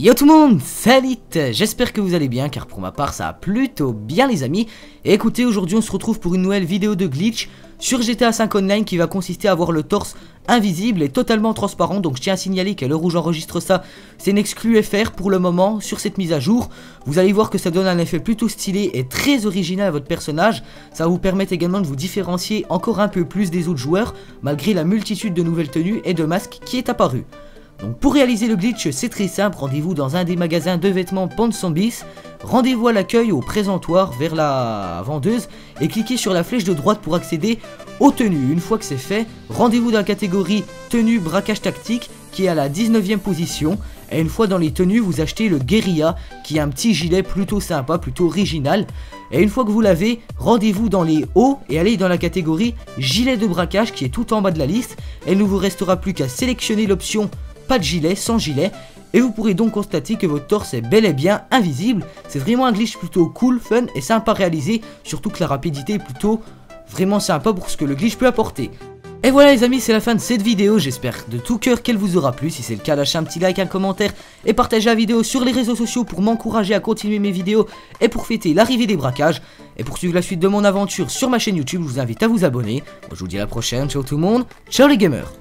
Yo tout le monde, salut J'espère que vous allez bien car pour ma part ça va plutôt bien les amis. Écoutez, aujourd'hui on se retrouve pour une nouvelle vidéo de glitch sur GTA 5 Online qui va consister à avoir le torse invisible et totalement transparent. Donc je tiens à signaler qu'à l'heure où j'enregistre ça, c'est une exclu FR pour le moment sur cette mise à jour. Vous allez voir que ça donne un effet plutôt stylé et très original à votre personnage. Ça va vous permettre également de vous différencier encore un peu plus des autres joueurs malgré la multitude de nouvelles tenues et de masques qui est apparue. Donc pour réaliser le glitch, c'est très simple, rendez-vous dans un des magasins de vêtements Pansombis, rendez-vous à l'accueil au présentoir vers la vendeuse et cliquez sur la flèche de droite pour accéder aux tenues. Une fois que c'est fait, rendez-vous dans la catégorie tenue braquage tactique qui est à la 19e position et une fois dans les tenues, vous achetez le guérilla qui est un petit gilet plutôt sympa, plutôt original. Et une fois que vous l'avez, rendez-vous dans les hauts et allez dans la catégorie gilet de braquage qui est tout en bas de la liste. Et il ne vous restera plus qu'à sélectionner l'option pas de gilet, sans gilet. Et vous pourrez donc constater que votre torse est bel et bien invisible. C'est vraiment un glitch plutôt cool, fun et sympa à réaliser. Surtout que la rapidité est plutôt vraiment sympa pour ce que le glitch peut apporter. Et voilà les amis, c'est la fin de cette vidéo, j'espère de tout cœur qu'elle vous aura plu, si c'est le cas lâchez un petit like, un commentaire et partagez la vidéo sur les réseaux sociaux pour m'encourager à continuer mes vidéos et pour fêter l'arrivée des braquages. Et pour suivre la suite de mon aventure sur ma chaîne YouTube, je vous invite à vous abonner. Je vous dis à la prochaine, ciao tout le monde, ciao les gamers